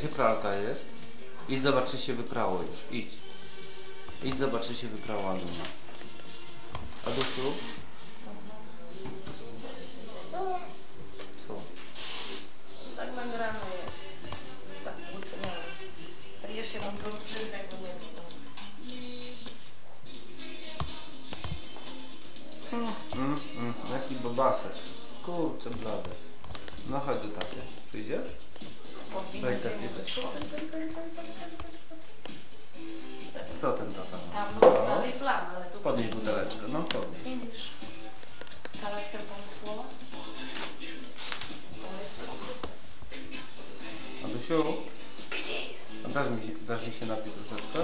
gdzie pralka jest? Idź zobacz, czy się wyprało już. Idź. Idź zobacz, czy się wyprała Nuna. Adusiu? Widzisz? Teraz ten pomysłowa? Adusiu, a dasz mi, się- dasz mi się napić troszeczkę?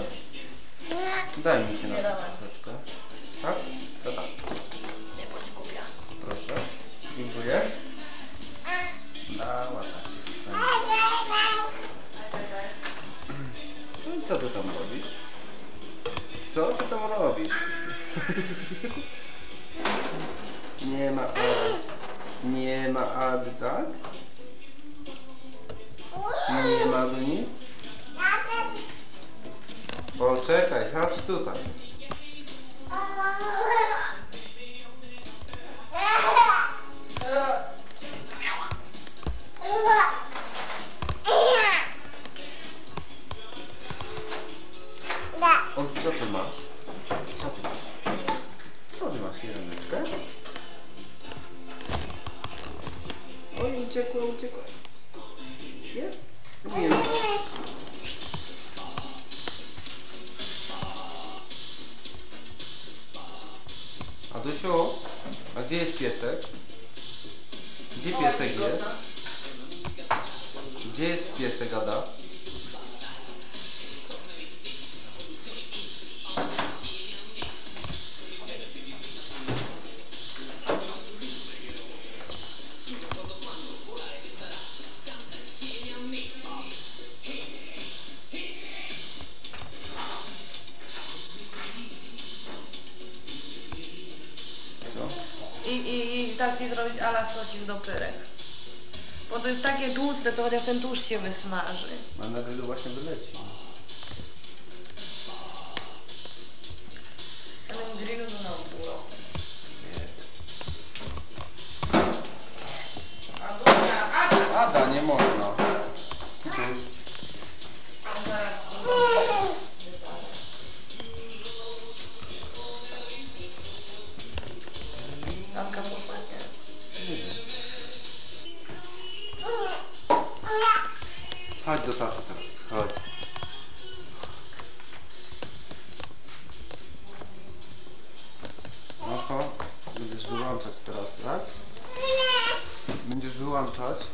Daj mi się napić troszeczkę. Tak. Nie ma Ady. Nie ma Ady, tak? Nie ma Aduni? Poczekaj, chodź tutaj. O, co ty masz? Co ty masz? Co ty masz, firaneczkę? Oj, uciekła, uciekła. Jest? Nie. Adusiu, a gdzie jest piesek? Gdzie piesek jest? Gdzie jest piesek, Ada? Zrobić ala sosik do pyrek. Bo to jest takie tłuste, to chociaż ten tłuszcz się wysmaży. A na grillu właśnie wyleci. Teraz, tak? Będziesz wyłączać.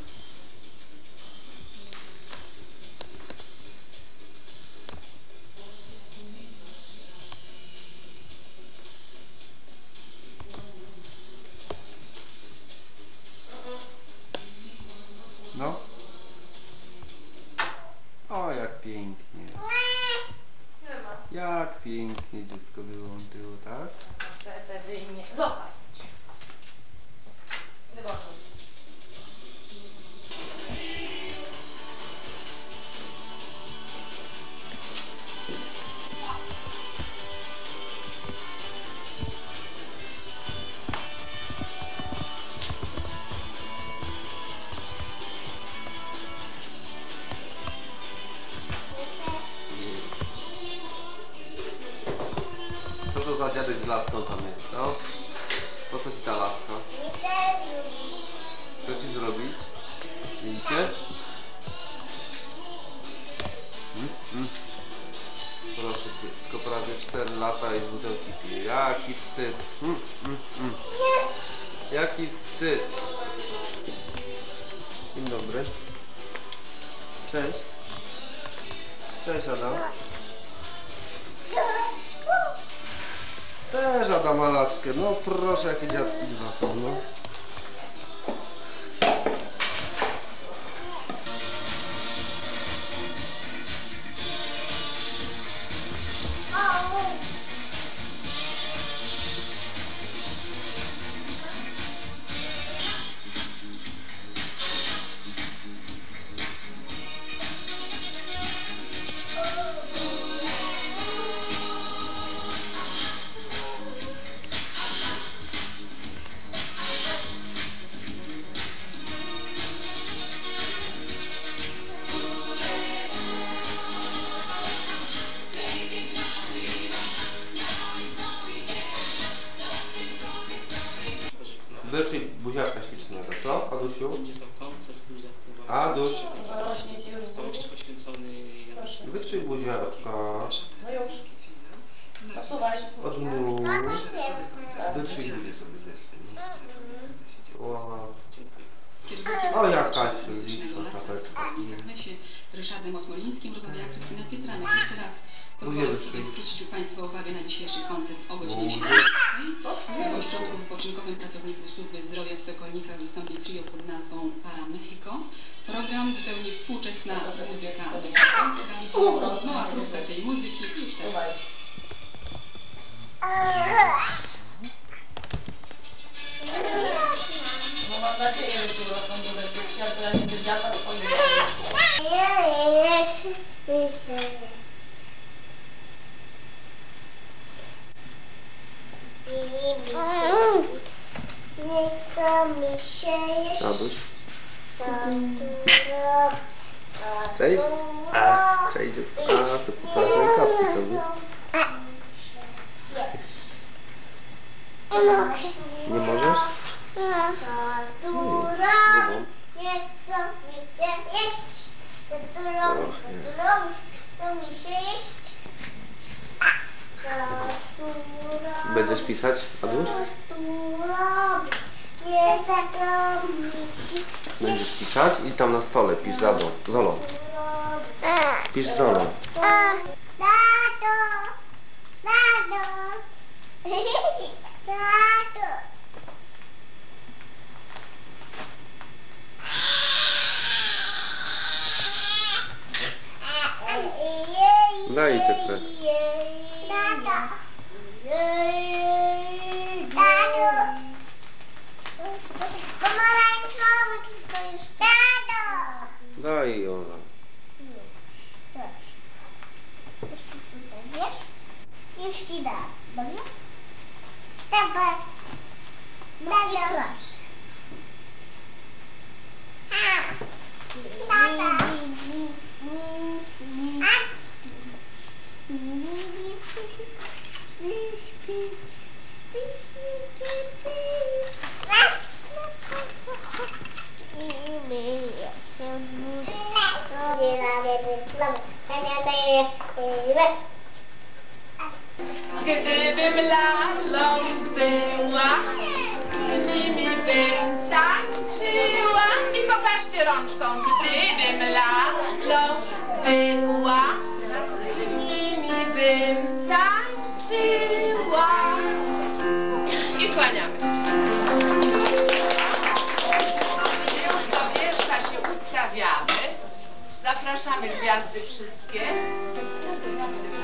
Z laską tam jest, co? Po co ci ta laska? Co ci zrobić? Widzicie? Mm, mm. Proszę, dziecko prawie 4 lata i z butelki pije. Jaki wstyd. Mm, так идет 12 минут. O, jakaś liczna czapeczka. zakresie Ryszardem Osmolińskim rozmawiała Krystyna Pietranek. Jeszcze raz pozwolę sobie zwrócić u Państwa uwagę na dzisiejszy koncert o godzinie Buzię. 17. W ośrodku wypoczynkowym pracowników służby zdrowia w Sokolnikach wystąpi trio pod nazwą Para Mexico. Program wypełni współczesna muzyka mesykańska. Mała próbka tej muzyki już teraz. No mam nadzieję, że tu rosną duże cycki, a to jak będzie dziata, to powiem. Nie chce mi się jeść. Aduś. Cześć. A, cześć dziecko. A, to popatrz rękawki sobie. Nie możesz? Zubą. nie mi się jeść. Tatura, tatura, chce mi się jeść. Będziesz pisać, Aduś? tatura, nie mi się Będziesz pisać i tam na stole pisz Zado. Zolo. Pisz Zolo. Pokażcie rączką, gdybym lalą była, z nimi bym tańczyła. I kłaniamy się. Już do wiersza się ustawiamy. Zapraszamy gwiazdy wszystkie.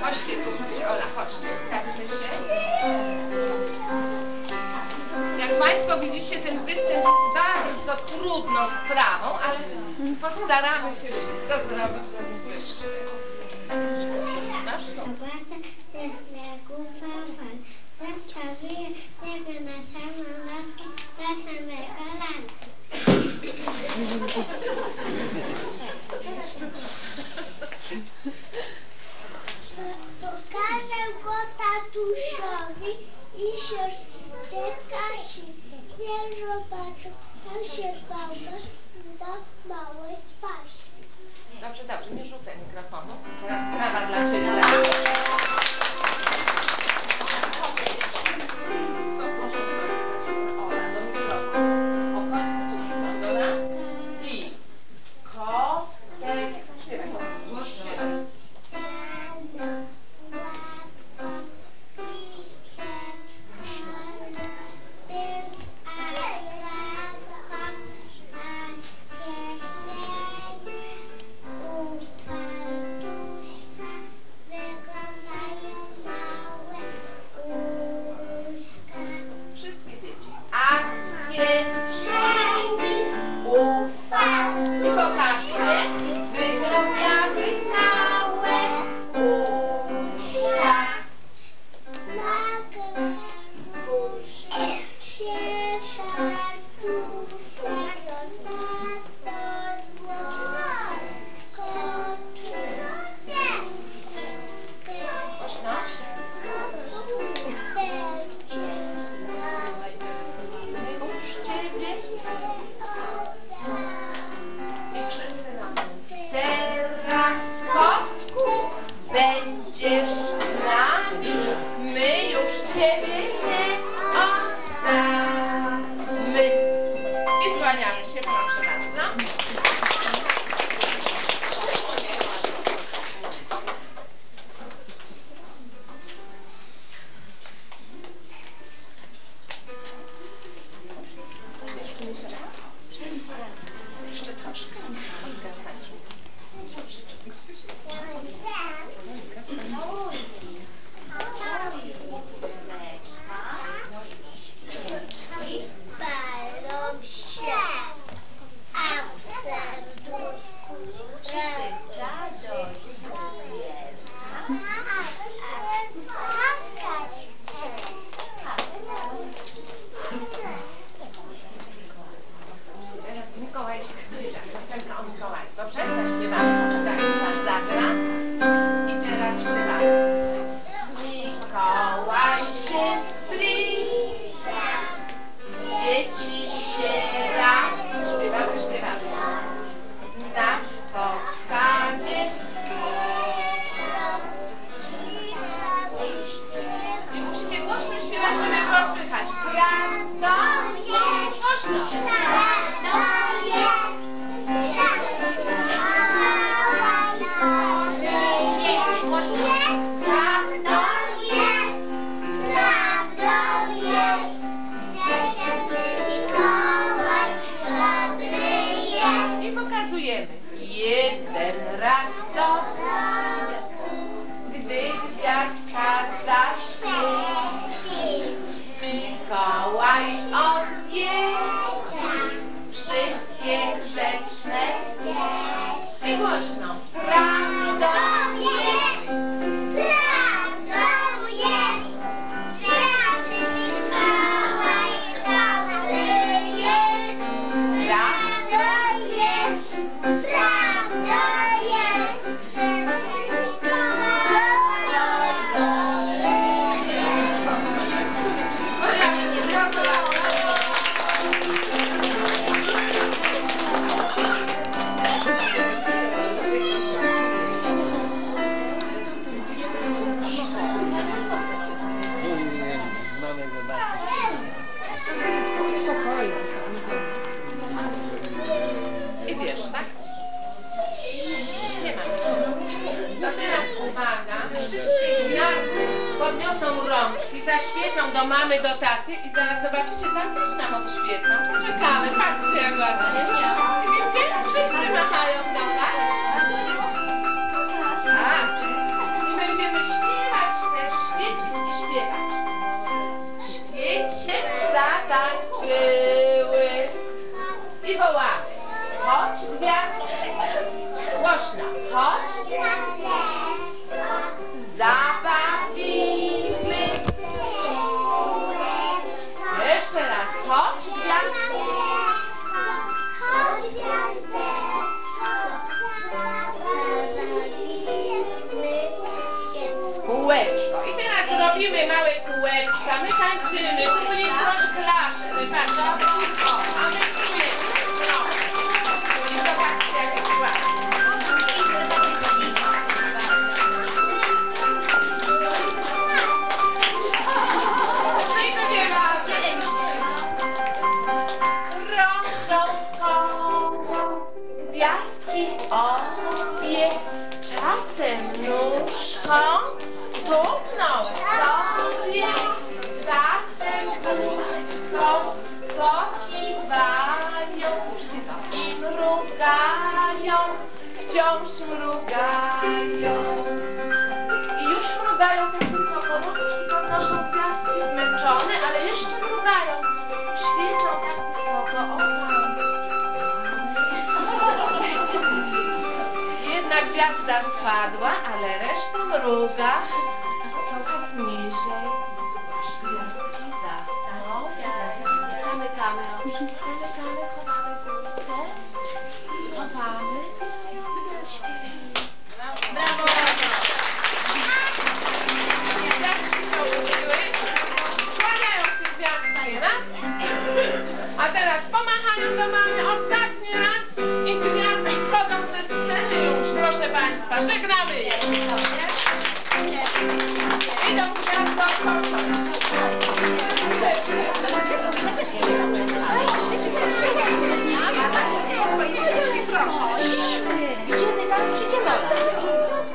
Chodźcie tu, Ola, chodźcie, ustawmy się. Państwo widzicie, ten występ jest bardzo trudną sprawą, ale postaramy się wszystko zrobić, błyszczy. Nasz dom. szyder raz to Gdy gwiazdka zaświeci Mikołaj od świecą do mamy, do taty i zaraz zobaczycie, tam też nam odświecą. Czekamy, patrzcie jak ładnie. Nie, nie. Widzicie? Wszyscy machają do mnie. mają. I już mrugają tak wysoko rączki podnoszą piaski zmęczone, ale jeszcze mrugają. Świecą tak wysoko, o tam. Jedna gwiazda spadła, ale reszta mruga coraz niżej.